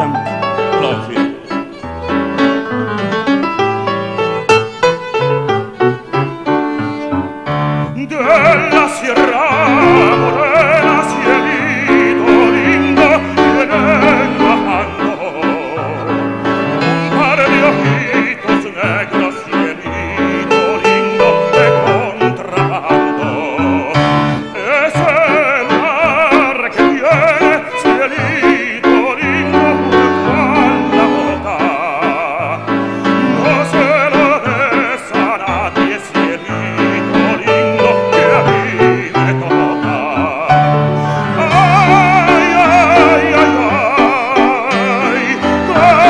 tâm. Lời love.